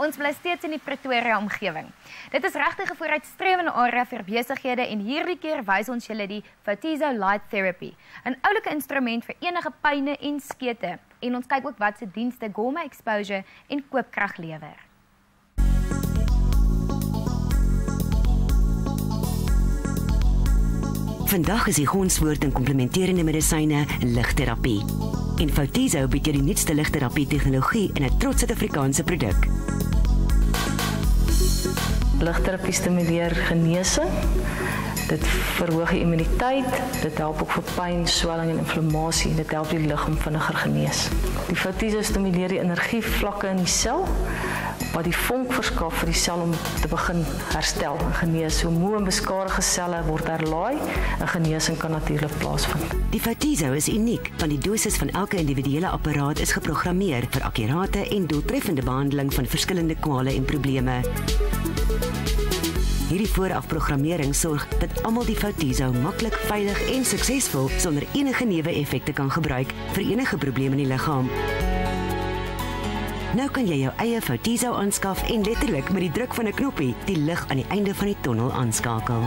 Ons bly steeds in die Pretoria omgewing. Dit is regtig 'n vooruitstrewende area vir besighede en hierdie keer wys ons julle die Fotizo Light Therapy, 'n oulike instrument vir enige pyne en skete. En ons kyk ook wat se dienste Goma Exposure en Koopkrag lewer. Vandag is die grondwoord in komplementerende medisyne ligterapie. En Fotizo bied jy die nuutste ligterapie tegnologie in 'n trots Suid-Afrikaanse produk. Bye. Ligterapie stimuleer genesing. Dit verhoog die immuniteit, dit help ook vir pyn, swelling en inflammasie dit help die liggaam vinniger genees. Die Fatizo stimuleer die energievlakke in die sel wat die vonk verskaf vir die sel om te begin herstel en genees. So moe en beskadigde selle word herlaai en genesing kan natuurlik plaasvind. Die Fatizo is uniek want die dosis van elke individuele apparaat is geprogrammeer vir akkurate en doeltreffende behandeling van verskillende kwale en probleme. Hierdie voorafprogrammering sorg dat almal die Foutizo maklik, veilig en suksesvol sonder enige neeweffekte kan gebruik vir enige probleme in die liggaam. Nou kan jy jou eie Foutizo aanskaf en letterlik met die druk van 'n knoppie die lig aan die einde van die tonnel aanskakel.